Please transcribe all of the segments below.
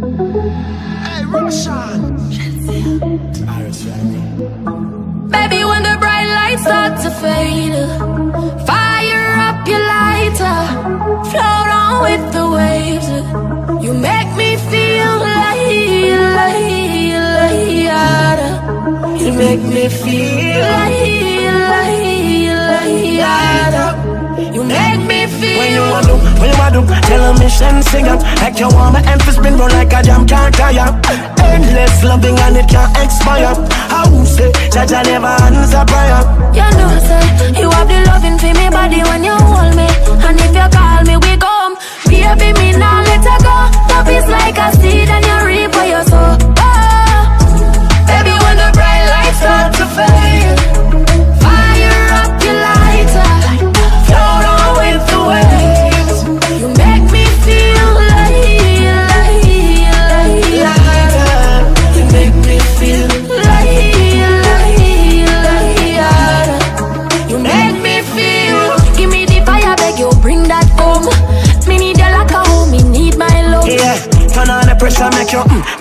Hey, Roshan. Baby, when the bright lights start to fade, fire up your lighter, float on with the waves. You make me feel like, like, like, You make me feel like, when you tell a mission sing up. Like you want my emphasis spin round like a jam can't tire Endless loving and it can't expire. How say, Jah Jah never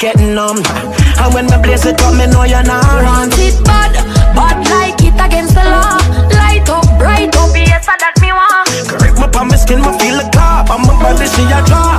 you mm, get numb And when me blaze it up, me know you're not Want it bad, bad like it against the law. Light up, bright up, yes, that me want. Grip me on my skin, me feel the car On my body, she a draw